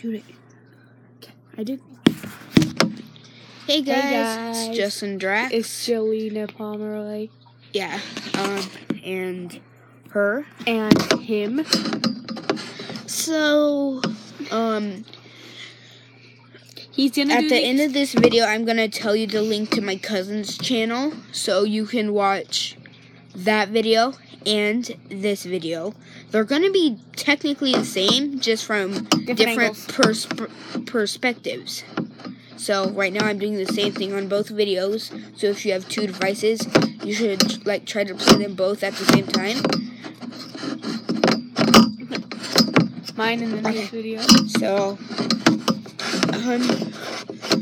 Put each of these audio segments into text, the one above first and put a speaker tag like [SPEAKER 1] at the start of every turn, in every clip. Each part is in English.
[SPEAKER 1] shoot it. I did.
[SPEAKER 2] Hey guys,
[SPEAKER 1] guys.
[SPEAKER 2] it's Justin Drax.
[SPEAKER 1] It's Jolena Pomeroy
[SPEAKER 2] yeah, um, and her.
[SPEAKER 1] and him.
[SPEAKER 2] So, um,
[SPEAKER 1] He's gonna
[SPEAKER 2] at
[SPEAKER 1] do
[SPEAKER 2] the end of this video, I'm gonna tell you the link to my cousin's channel, so you can watch that video and this video. They're gonna be technically the same, just from different,
[SPEAKER 1] angles.
[SPEAKER 2] persp- perspectives. So right now I'm doing the same thing on both videos. So if you have two devices, you should like try to play them both at the same time.
[SPEAKER 1] mine in the next
[SPEAKER 2] Okay.
[SPEAKER 1] video.
[SPEAKER 2] So, um,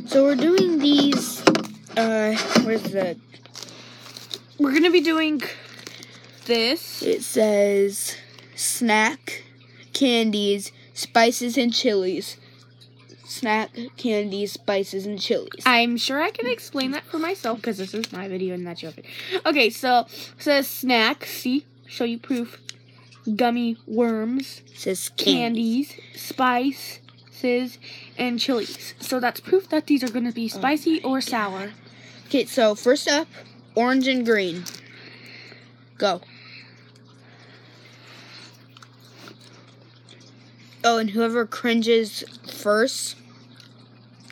[SPEAKER 2] so we're doing these. Uh, where's the?
[SPEAKER 1] We're gonna be doing this.
[SPEAKER 2] It says snack, candies, spices, and chilies. Snack, candies, spices, and chilies.
[SPEAKER 1] I'm sure I can explain that for myself because this is my video and that's your video. Okay, so it says snack. See, show you proof. Gummy worms,
[SPEAKER 2] It says candy.
[SPEAKER 1] candies, spices, and chilies. So that's proof that these are gonna be oh spicy or sour.
[SPEAKER 2] Okay, so first up, orange and green. Go. Oh, and whoever cringes first,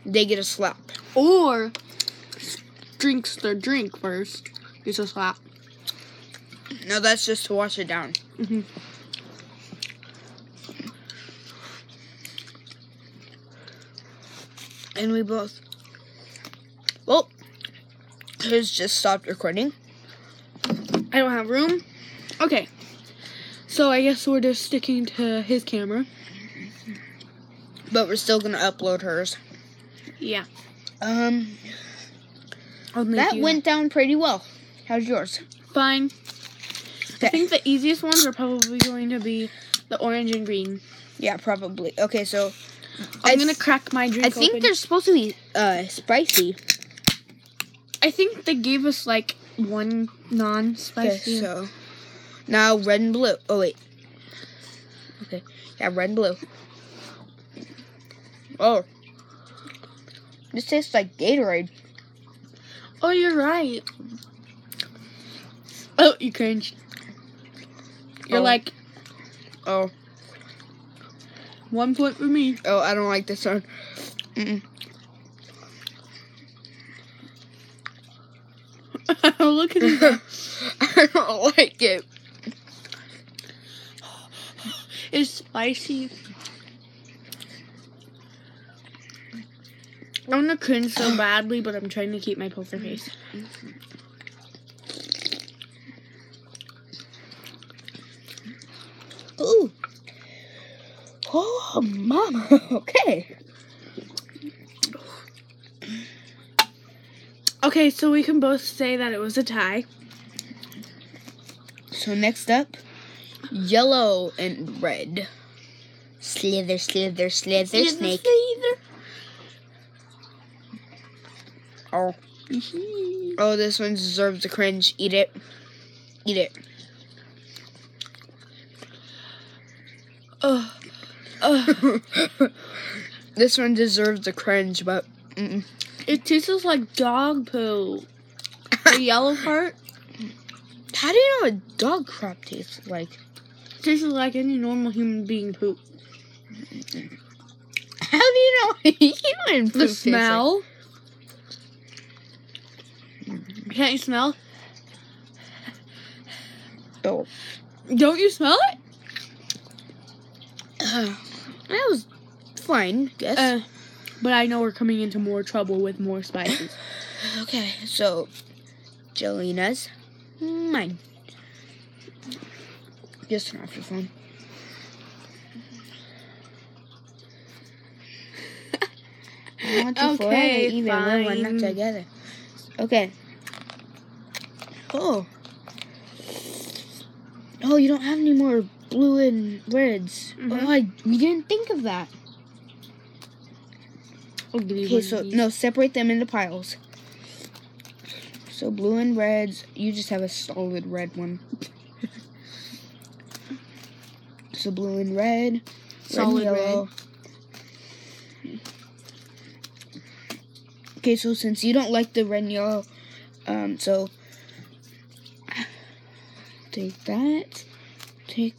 [SPEAKER 2] they get a slap.
[SPEAKER 1] Or drinks their drink first. It's a slap.
[SPEAKER 2] No, that's just to wash it down.
[SPEAKER 1] hmm
[SPEAKER 2] And we both. Well, his just stopped recording.
[SPEAKER 1] I don't have room. Okay. So I guess we're just sticking to his camera.
[SPEAKER 2] But we're still gonna upload hers.
[SPEAKER 1] Yeah.
[SPEAKER 2] Um,
[SPEAKER 1] Only
[SPEAKER 2] that
[SPEAKER 1] you-
[SPEAKER 2] went down pretty well. How's yours?
[SPEAKER 1] fine. I think the easiest ones are probably going to be the orange and green.
[SPEAKER 2] Yeah, probably. Okay, so
[SPEAKER 1] I'm
[SPEAKER 2] I
[SPEAKER 1] gonna crack my drink.
[SPEAKER 2] I think
[SPEAKER 1] open.
[SPEAKER 2] they're supposed to be uh spicy.
[SPEAKER 1] I think they gave us like one non-spicy.
[SPEAKER 2] so now red and blue. Oh wait. Okay, yeah, red and blue. Oh, this tastes like Gatorade.
[SPEAKER 1] Oh, you're right. Oh, you cringed. You're
[SPEAKER 2] Oh.
[SPEAKER 1] like
[SPEAKER 2] Oh,
[SPEAKER 1] one point for me.
[SPEAKER 2] oh, I don't like this one. Mm-mm.
[SPEAKER 1] Oh, look at it.
[SPEAKER 2] I don't like it.
[SPEAKER 1] It's spicy. I want to cringe so badly, but I'm trying to keep my poker face.
[SPEAKER 2] Ooh. Oh, mama. Okay.
[SPEAKER 1] Okay, so we can both say that it was a tie.
[SPEAKER 2] So next up, yellow and red. Slither, slither, slither, snake. Oh. Mm-hmm. Oh, this one deserves a cringe. Eat it. Eat it.
[SPEAKER 1] Ugh. Ugh.
[SPEAKER 2] this one deserves a cringe, but mm-mm.
[SPEAKER 1] It tastes like dog poo. The yellow part
[SPEAKER 2] how do you know what dog crap tastes like?
[SPEAKER 1] tastes like any normal human being poop.
[SPEAKER 2] How do you know human
[SPEAKER 1] The
[SPEAKER 2] poop tastes like?
[SPEAKER 1] smell. Can't you smell?
[SPEAKER 2] Oh.
[SPEAKER 1] Don't you smell it?
[SPEAKER 2] that was fine, guess.
[SPEAKER 1] Uh, but I know we're coming into more trouble with more spices.
[SPEAKER 2] okay, so Jelena's mine. Just turn off your phone. I want to
[SPEAKER 1] Okay,
[SPEAKER 2] forever even when we're
[SPEAKER 1] fine.
[SPEAKER 2] not together. Okay. Oh. Oh, you don't have any more blue and reds.
[SPEAKER 1] Mhm.
[SPEAKER 2] Oh, I, we didn't think of that.
[SPEAKER 1] I'll give you
[SPEAKER 2] Okay, so no, separate them into piles. So blue and reds, you just have a solid red one. so blue and red,
[SPEAKER 1] Solid
[SPEAKER 2] red and yellow. Okay, so since you don't like the red and yellow, um, so take that, take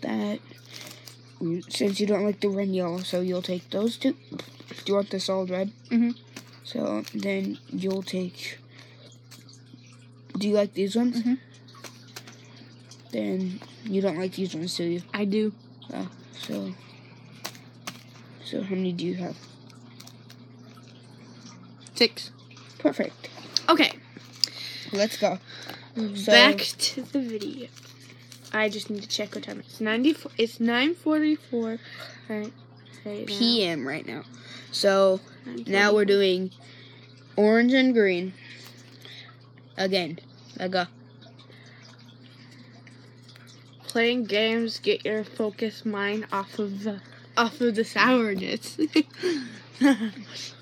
[SPEAKER 2] that. Since you don't like the red and yellow, so you'll take those two. Do you want the solid red?
[SPEAKER 1] Mhm.
[SPEAKER 2] So then you'll take. Do you like these ones?
[SPEAKER 1] Mhm.
[SPEAKER 2] Then you don't like these ones, do you?
[SPEAKER 1] I do.
[SPEAKER 2] Oh, so. So how many do you have?
[SPEAKER 1] Six.
[SPEAKER 2] Perfect.
[SPEAKER 1] Okay.
[SPEAKER 2] Let's go. Mm-hmm. So-
[SPEAKER 1] Back to the video. I just need to check what time it's. Ninety. It's nine forty-four. Right. right.
[SPEAKER 2] PM right now. So now we're doing orange and green. Again. I go.
[SPEAKER 1] playing games get your focused mind off of the off of the sourness.